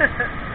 Ha ha ha.